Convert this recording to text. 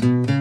Música